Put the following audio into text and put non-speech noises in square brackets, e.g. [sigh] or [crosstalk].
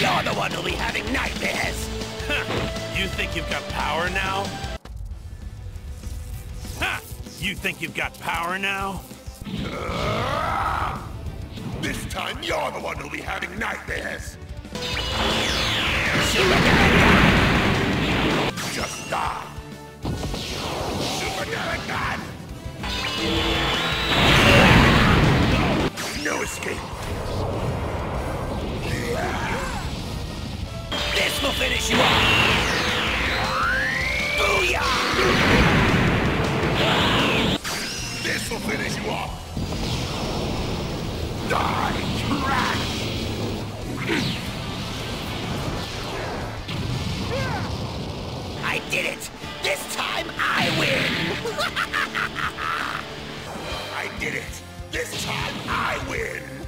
You're the one who'll be having nightmares! you think you've got power now? Ha! You think you've got power now? This time you're the one who'll be having nightmares! This will finish you off. Booyah! This will finish you off. Die, trash! I did it! This time I win! [laughs] I did it! This time I win!